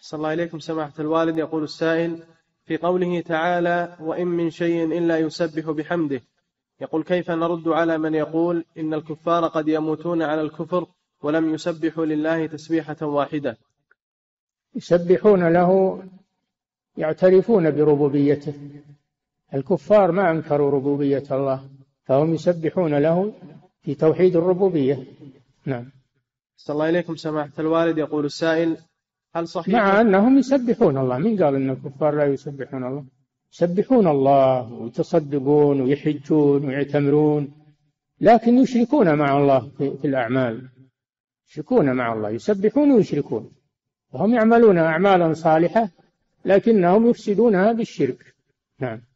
صلى الله إليكم سماحة الوالد. يقول السائل في قوله تعالى وإن من شيء إلا يسبح بحمده. يقول كيف نرد على من يقول إن الكفار قد يموتون على الكفر ولم يسبحوا لله تسبيحة واحدة. يسبحون له يعترفون بربوبيته. الكفار ما أنكروا ربوبية الله فهم يسبحون له في توحيد الربوبية. نعم. صلى الله إليكم سماحة الوالد. يقول السائل هل صحيح؟ مع أنهم يسبحون الله. من قال أن الكفار لا يسبحون الله؟ يسبحون الله ويتصدقون ويحجون ويعتمرون لكن يشركون مع الله في الأعمال. يشركون مع الله. يسبحون ويشركون. وهم يعملون أعمالا صالحة لكنهم يفسدونها بالشرك. نعم.